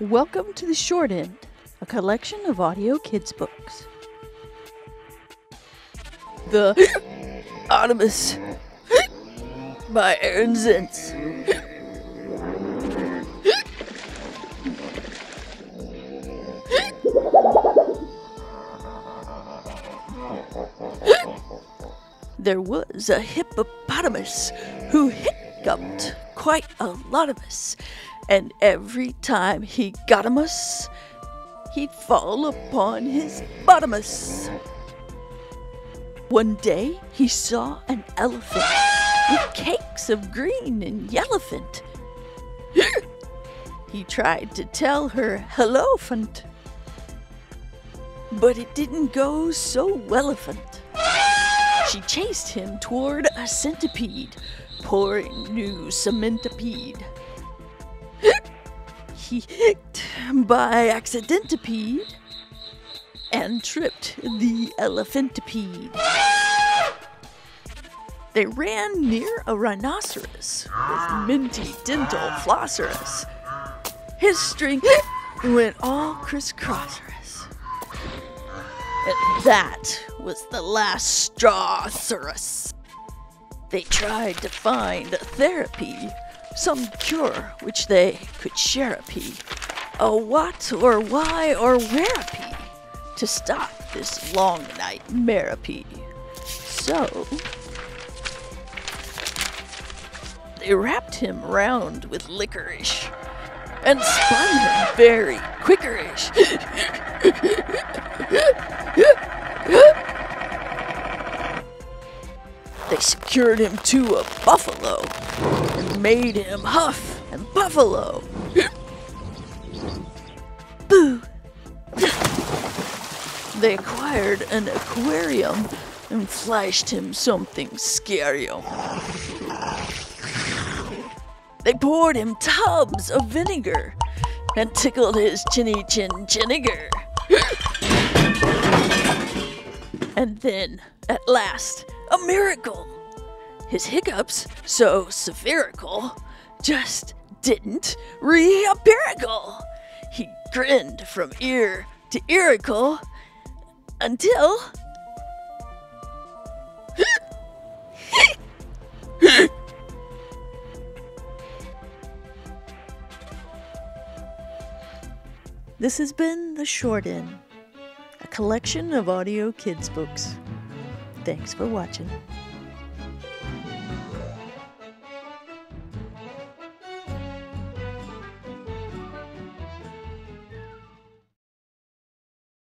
Welcome to The Short End, a collection of audio kids' books. The Hiccupotamus by Aaron Zenz. There was a hippopotamus who hiccuped quite a lot of us, and every time he got a us, he'd fall upon his bottomus. One day he saw an elephant with cakes of green and yellowfant. he tried to tell her hello, fant, but it didn't go so wellifant. She chased him toward a centipede, pouring new cementipede. he hicked by accidentipede and tripped the elephantipede. They ran near a rhinoceros with minty dental flosserus. His string went all crisscrossers. And that was the last straw, Surus. They tried to find a therapy, some cure which they could share a what or why or where a pea, to stop this long nightmare pea. So they wrapped him round with licorice and spun him very quickerish. secured him to a buffalo and made him huff and buffalo. Boo! They acquired an aquarium and flashed him something scary. They poured him tubs of vinegar and tickled his chinny chin chinniger. and then, at last, a miracle! His hiccups, so spherical, just didn't reappearical. He grinned from ear to earicle until. This has been The Short End, a collection of audio kids' books. Thanks for watching.